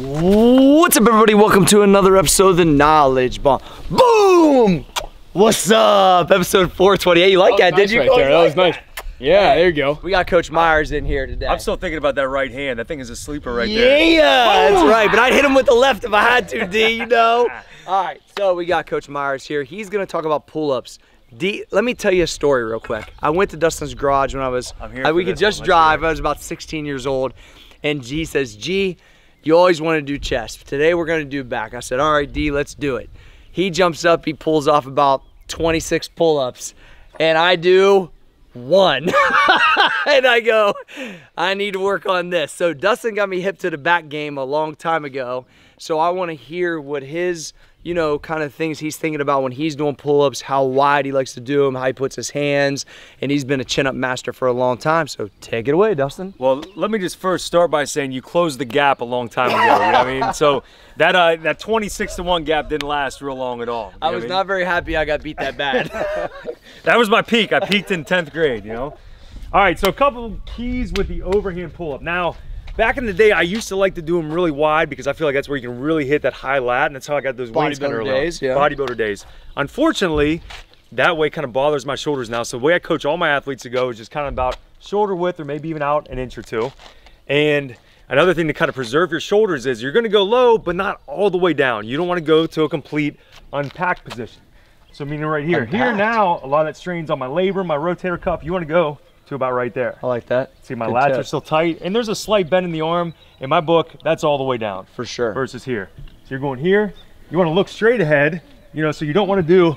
What's up, everybody? Welcome to another episode of the Knowledge Bomb. Boom! What's up? Episode 428. You like that, nice did you? right there. That Like was nice. Yeah, there you go. We got Coach Myers in here today. I'm still thinking about that right hand. That thing is a sleeper right there. Yeah, that's right. But I'd hit him with the left if I had to, D, you know? All right, so we got Coach Myers here. He's going to talk about pull ups. D, let me tell you a story real quick. I went to Dustin's garage when I was, I'm here uh, I- we could just drive. hear it. I was about 16 years old. And G says, G, you always want to do chest. Today we're going to do back. I said, all right, D, let's do it. He jumps up, he pulls off about 26 pull ups, and I do one. and I go, I need to work on this. So Dustin got me hip to the back game a long time ago. So I want to hear what his, you know, kind of things he's thinking about when he's doing pull-ups, how wide he likes to do them, how he puts his hands, and he's been a chin-up master for a long time. So take it away, Dustin. Well, let me just first start by saying you closed the gap a long time ago. you know what I mean? So that uh, that 26 to 1 gap didn't last real long at all. I was what not very happy I got beat that bad. That was my peak. I peaked in 10th grade, you know? All right, so a couple keys with the overhand pull-up. Now, back in the day, I used to like to do them really wide because I feel like that's where you can really hit that high lat, and that's how I got those Bodybuilder days, yeah. Bodybuilder days. Unfortunately, that way kind of bothers my shoulders now. So the way I coach all my athletes to go is just kind of about shoulder width or maybe even out an inch or two. And another thing to kind of preserve your shoulders is you're gonna go low, but not all the way down. You don't wanna go to a complete unpacked position. So meaning right here. Here now, a lot of that strains on my labrum, my rotator cuff. You wanna go to about right there. I like that. See, my Good lats tip. are still tight, and there's a slight bend in the arm. In my book, that's all the way down For sure. versus here. So you're going here. You want to look straight ahead, you know, so you don't want to do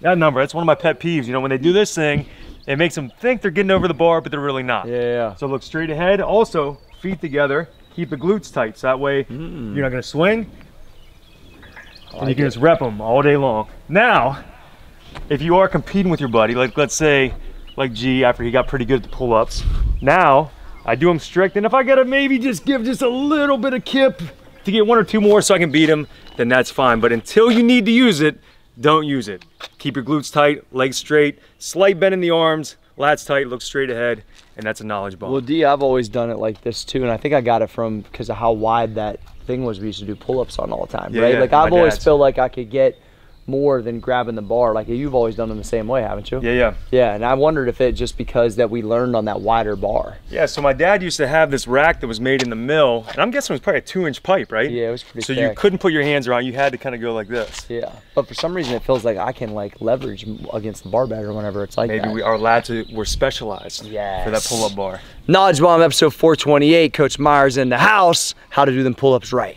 that number. That's one of my pet peeves. You know, when they do this thing, it makes them think they're getting over the bar, but they're really not. Yeah, yeah. So look straight ahead. Also, feet together. Keep the glutes tight. So that way Mm. you're not going to swing. and you can just rep them all day long. Now, if you are competing with your buddy, like let's say, like G after he got pretty good at the pull-ups, now I do them strict, and if I gotta maybe just give just a little bit of kip to get one or two more so I can beat him, then that's fine. But until you need to use it, don't use it. Keep your glutes tight, legs straight, slight bend in the arms, lats tight, look straight ahead, and that's a knowledge bomb. Well, D, I've always done it like this too, and I think I got it from because of how wide that thing was we used to do pull-ups on all the time, Yeah, right? yeah, like I've always felt like I could get more than grabbing the bar. Like you've always done them the same way, haven't you? yeah, yeah. Yeah, and I wondered if it just because that we learned on that wider bar. Yeah, so my dad used to have this rack that was made in the mill, and I'm guessing it was probably a two inch pipe, right? Yeah, it was pretty So you couldn't put your hands around, you had to kind of go like this. Yeah, but for some reason it feels like I can like leverage against the bar better whenever it's like Maybe that. we, our lats were specialized Yeah. for that pull up bar. Knowledge Bomb episode 428. Coach Myers in the house. How to do them pull-ups right.